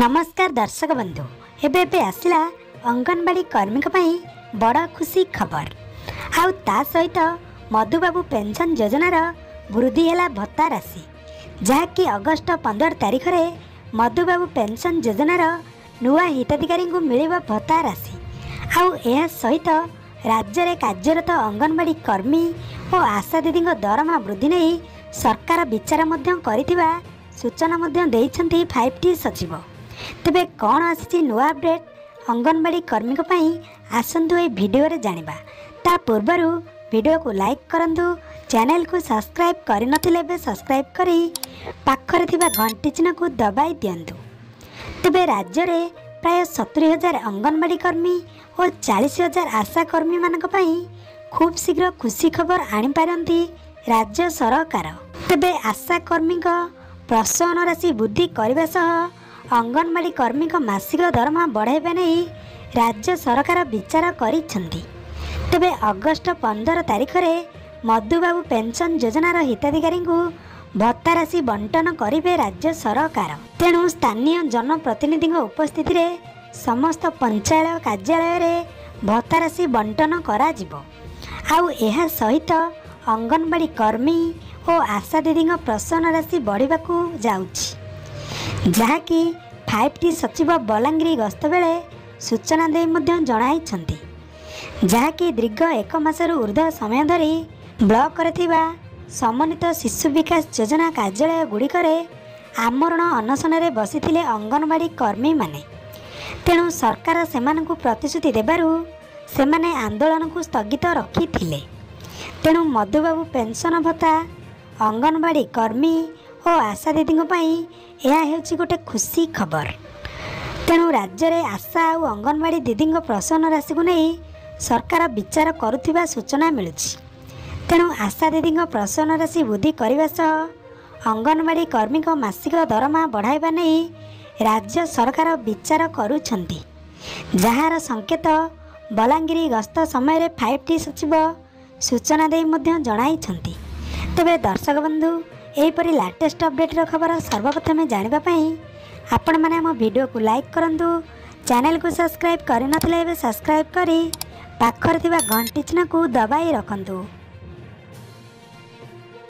ନମସ୍କାର ଦର୍ଶକ ବନ୍ଧୁ। ଏବେ ଏବେ ଆସିଲା ଅଙ୍ଗନବାଡ଼ି କର୍ମୀଙ୍କ ପାଇଁ ବଡ଼ ଖୁସି ଖବର। ଆଉ ତା ସହିତ ମଧୁବାବୁ ପେନ୍ସନ୍ ଯୋଜନାର ବୃଦ୍ଧି ହେଲା ଭତ୍ତା ରାଶି। ଯାହାକି ଅଗଷ୍ଟ ପନ୍ଦର ତାରିଖରେ ମଧୁବାବୁ ପେନ୍ସନ୍ ଯୋଜନାର ନୂଆ ହିତାଧିକାରୀଙ୍କୁ ମିଳିବ ଭତ୍ତା ରାଶି। ଆଉ ଏହା ସହିତ ରାଜ୍ୟରେ କାର୍ଯ୍ୟରତ ଅଙ୍ଗନବାଡ଼ି କର୍ମୀ ଓ ଆଶା ଦିଦିଙ୍କ ଦରମା ବୃଦ୍ଧି ନେଇ ସରକାର ବିଚାର ମଧ୍ୟ କରିଥିବା ସୂଚନା ମଧ୍ୟ ଦେଇଛନ୍ତି ଫାଇଭ୍ ଟି ସଚିବ। ତେବେ କ'ଣ ଆସିଛି ନୂଆ ଅପଡେଟ୍ ଅଙ୍ଗନବାଡ଼ି କର୍ମୀଙ୍କ ପାଇଁ ଆସନ୍ତୁ ଏହି ଭିଡ଼ିଓରେ ଜାଣିବା। ତା ପୂର୍ବରୁ ଭିଡ଼ିଓକୁ ଲାଇକ୍ କରନ୍ତୁ ଚ୍ୟାନେଲକୁ ସବସ୍କ୍ରାଇବ୍ କରିନଥିଲେ ଏବେ ସବସ୍କ୍ରାଇବ୍ କରି ପାଖରେ ଥିବା ଘଣ୍ଟି ଚିହ୍ନକୁ ଦବାଇ ଦିଅନ୍ତୁ। ତେବେ ରାଜ୍ୟରେ ପ୍ରାୟ ସତୁରି ହଜାର ଅଙ୍ଗନବାଡ଼ି କର୍ମୀ ଓ ଚାଳିଶ ହଜାର ଆଶା କର୍ମୀମାନଙ୍କ ପାଇଁ ଖୁବ୍ ଶୀଘ୍ର ଖୁସି ଖବର ଆଣିପାରନ୍ତି ରାଜ୍ୟ ସରକାର। ତେବେ ଆଶା କର୍ମୀଙ୍କ ପ୍ରସହନ ରାଶି ବୃଦ୍ଧି କରିବା ସହ ଅଙ୍ଗନବାଡ଼ି କର୍ମୀଙ୍କ ମାସିକ ଦରମା ବଢ଼ାଇବା ନେଇ ରାଜ୍ୟ ସରକାର ବିଚାର କରିଛନ୍ତି। ତେବେ ଅଗଷ୍ଟ ପନ୍ଦର ତାରିଖରେ ମଧୁବାବୁ ପେନ୍ସନ୍ ଯୋଜନାର ହିତାଧିକାରୀଙ୍କୁ ଭତ୍ତା ରାଶି ବଣ୍ଟନ କରିବେ ରାଜ୍ୟ ସରକାର। ତେଣୁ ସ୍ଥାନୀୟ ଜନପ୍ରତିନିଧିଙ୍କ ଉପସ୍ଥିତିରେ ସମସ୍ତ ପଞ୍ଚାୟତ କାର୍ଯ୍ୟାଳୟରେ ଭତ୍ତା ରାଶି ବଣ୍ଟନ କରାଯିବ। ଆଉ ଏହା ସହିତ ଅଙ୍ଗନବାଡ଼ି କର୍ମୀ ଓ ଆଶା ଦିଦିଙ୍କ ପ୍ରସନ୍ନ ରାଶି ବଢ଼ିବାକୁ ଯାଉଛି। ଯାହାକି ଫାଇଭ୍ ଟି ସଚିବ ବଲାଙ୍ଗୀର ଗସ୍ତ ବେଳେ ସୂଚନା ଦେଇ ମଧ୍ୟ ଜଣାଇଛନ୍ତି। ଯାହାକି ଦୀର୍ଘ ଏକ ମାସରୁ ଉର୍ଦ୍ଧ୍ୱ ସମୟ ଧରି ବ୍ଲକରେ ଥିବା ସମନ୍ୱିତ ଶିଶୁ ବିକାଶ ଯୋଜନା କାର୍ଯ୍ୟାଳୟ ଗୁଡ଼ିକରେ ଆମରଣ ଅନଶନରେ ବସିଥିଲେ ଅଙ୍ଗନବାଡ଼ି କର୍ମୀମାନେ। ତେଣୁ ସରକାର ସେମାନଙ୍କୁ ପ୍ରତିଶ୍ରୁତି ଦେବାରୁ ସେମାନେ ଆନ୍ଦୋଳନକୁ ସ୍ଥଗିତ ରଖିଥିଲେ। ତେଣୁ ମଧୁବାବୁ ପେନ୍ସନ ଭତ୍ତା ଅଙ୍ଗନବାଡ଼ି କର୍ମୀ ଓ ଆଶା ଦିଦିଙ୍କ ପାଇଁ ଏହା ହେଉଛି ଗୋଟେ ଖୁସି ଖବର। ତେଣୁ ରାଜ୍ୟରେ ଆଶା ଆଉ ଅଙ୍ଗନବାଡ଼ି ଦିଦିଙ୍କ ପ୍ରସନ୍ନ ରାଶିକୁ ନେଇ ସରକାର ବିଚାର କରୁଥିବା ସୂଚନା ମିଳୁଛି। ତେଣୁ ଆଶା ଦିଦିଙ୍କ ପ୍ରସନ୍ନ ରାଶି ବୃଦ୍ଧି କରିବା ସହ ଅଙ୍ଗନବାଡ଼ି କର୍ମୀଙ୍କ ମାସିକ ଦରମା ବଢ଼ାଇବା ନେଇ ରାଜ୍ୟ ସରକାର ବିଚାର କରୁଛନ୍ତି। ଯାହାର ସଂକେତ ବଲାଙ୍ଗୀର ଗସ୍ତ ସମୟରେ ଫାଇଭ୍ ଟି ସଚିବ ସୂଚନା ଦେଇ ମଧ୍ୟ ଜଣାଇଛନ୍ତି। ତେବେ ଦର୍ଶକ ବନ୍ଧୁ ଏହିପରି ଲାଟେଷ୍ଟ ଅପଡ଼େଟ୍ର ଖବର ସର୍ବପ୍ରଥମେ ଜାଣିବା ପାଇଁ ଆପଣମାନେ ଆମ ଭିଡ଼ିଓକୁ ଲାଇକ୍ କରନ୍ତୁ ଚ୍ୟାନେଲକୁ ସବସ୍କ୍ରାଇବ୍ କରିନଥିଲେ ଏବେ ସବସ୍କ୍ରାଇବ୍ କରି ପାଖରେ ଥିବା ଘଣ୍ଟି ଚିହ୍ନକୁ ଦବାଇ ରଖନ୍ତୁ।